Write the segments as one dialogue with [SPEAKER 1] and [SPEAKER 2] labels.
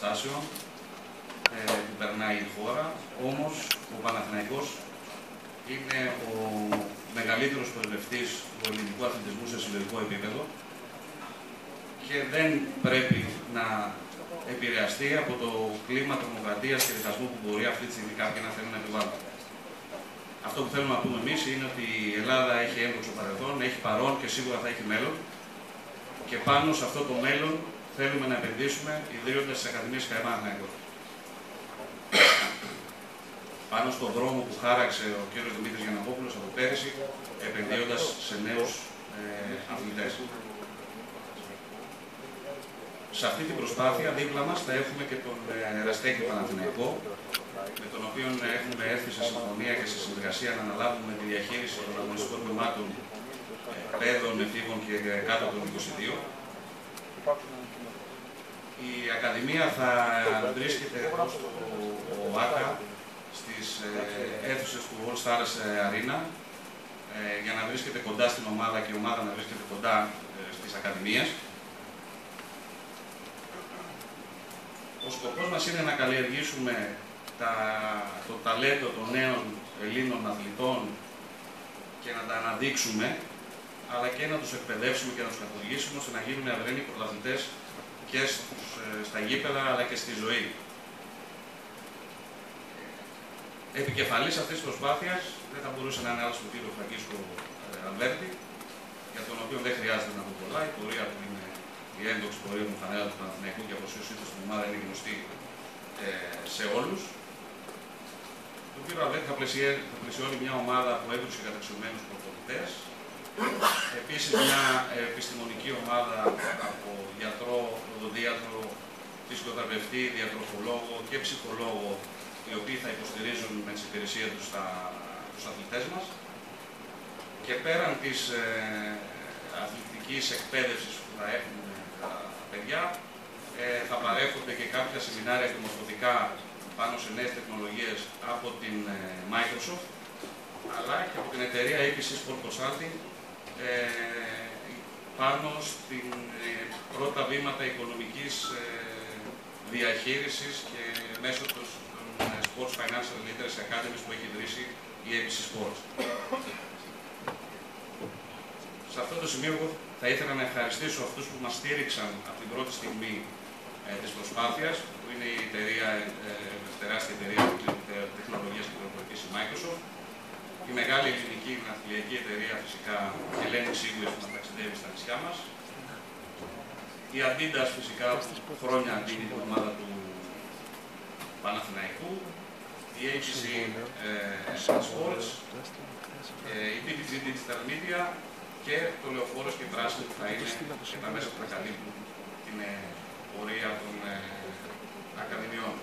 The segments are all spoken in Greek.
[SPEAKER 1] καταστάσεων ε, που περνάει η χώρα. Όμως ο Παναθηναϊκός είναι ο μεγαλύτερος προελευτής του ελληνικού αθλητισμού σε συλλογικό επίπεδο και δεν πρέπει να επηρεαστεί από το κλίμα τρομοκρατίας και διχασμού που μπορεί αυτή τη στιγμή κάποιοι να θέλουν να επιβάλλουν. Αυτό που θέλουμε να πούμε εμείς είναι ότι η Ελλάδα έχει έμποξο παρελθόν, έχει παρόν και σίγουρα θα έχει μέλλον. Και πάνω σε αυτό το μέλλον θέλουμε να επενδύσουμε ιδρύοντας τις Ακαδημίες Καϊμάνα Πάνω στον δρόμο που χάραξε ο κ. Δημήτρης Γιανακόπουλος από πέρυσι, επενδύοντας σε νέους ε, αθλητές. Σε αυτή την προσπάθεια δίπλα μας θα έχουμε και τον Εραστέκη Παναθηναϊκό, με τον οποίο έχουμε έρθει σε συμφωνία και σε συνεργασία να αναλάβουμε τη διαχείριση των αγωνιστικών τμήματων παιδών, εφήβων και κάτω των 22. Η Ακαδημία θα βρίσκεται στο ΟΑΚΑ στις ε, αίθουσες του All Stars Arena ε, για να βρίσκεται κοντά στην ομάδα και η ομάδα να βρίσκεται κοντά ε, στις Ακαδημίες. Ο σκοπός μας είναι να καλλιεργήσουμε τα, το ταλέντο των νέων Ελλήνων αθλητών και να τα αναδείξουμε, αλλά και να τους εκπαιδεύσουμε και να τους καθοδηγήσουμε ώστε να γίνουν αυρένοι πρωταθλητές και στους, ε, στα γήπεδα αλλά και στη ζωή. Επικεφαλής αυτής της προσπάθειας δεν θα μπορούσε να είναι άλλος ο κύριο Φραγκίσκο ε, Αλβέρτη, για τον οποίο δεν χρειάζεται να πω πολλά. Η πορεία του είναι η έντοξη πορεία του φανέλα του Παναθηναϊκού και όπως ήρθε στην ομάδα είναι γνωστή ε, σε όλους. Το κύριο Αλβέρτη θα, θα πλαισιώνει μια ομάδα που έβρισκε καταξιωμένους προπονητές, Επίσης μια επιστημονική ομάδα από γιατρό, οδοντίατρο, φυσικοθεραπευτή, διατροφολόγο και ψυχολόγο οι οποίοι θα υποστηρίζουν με τις υπηρεσίες τους τα, τους αθλητές μας. Και πέραν της ε, αθλητικής εκπαίδευσης που θα έχουν τα παιδιά, ε, θα παρέχονται και κάποια σεμινάρια και πάνω σε νέες τεχνολογίες από την ε, Microsoft, αλλά και από την εταιρεία APC Sport Consulting, ε, πάνω στην ε, πρώτα βήματα οικονομικής ε, διαχείρισης και μέσω των Sports Financial Literacy Academies που έχει ιδρύσει η ABC Sports. Σε αυτό το σημείο θα ήθελα να ευχαριστήσω αυτούς που μας στήριξαν από την πρώτη στιγμή ε, της προσπάθειας, που είναι η εταιρεία, ε, τεράστια εταιρεία τεχνολογίας και πληροφορικής η Microsoft, η μεγάλη ελληνική ναυτιλιακή εταιρεία φυσικά Ελένη Σίγουες που μας ταξιδεύει στα νησιά μας. Η Adidas φυσικά χρόνια δίνει την ομάδα του Παναθηναϊκού. Η HC ε, Sports, ε, η PPG Digital Media και το Λεωφόρος και η Πράσινη που θα είναι και τα μέσα που θα καλύπτουν την ε, πορεία των ε, Ακαδημιών.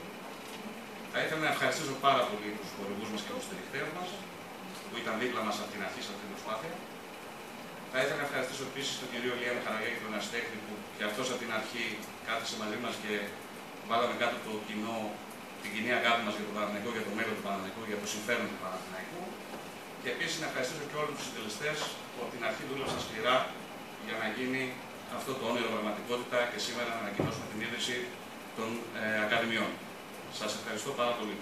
[SPEAKER 1] Θα ήθελα να ευχαριστήσω πάρα πολύ τους χορηγούς μας και τους στηριχτές μας που ήταν δίπλα μας από την αρχή σε αυτή την προσπάθεια. Θα ήθελα να ευχαριστήσω επίσης τον κύριο Λιάννη Χαραγέκη, τον Αστέχνη, που και αυτός από την αρχή κάθισε μαζί μας και βάλαμε κάτω το κοινό, την κοινή αγάπη μας για τον Παναθηναϊκό, για το μέλλον του Παναθηναϊκού, για το συμφέρον του Παναθηναϊκού. Και επίσης να ευχαριστήσω και όλους τους συντελεστές που από την αρχή δούλεψαν σκληρά για να γίνει αυτό το όνειρο πραγματικότητα και σήμερα να ανακοινώσουμε την ίδρυση των ε, Ακαδημιών. Σας ευχαριστώ πάρα πολύ.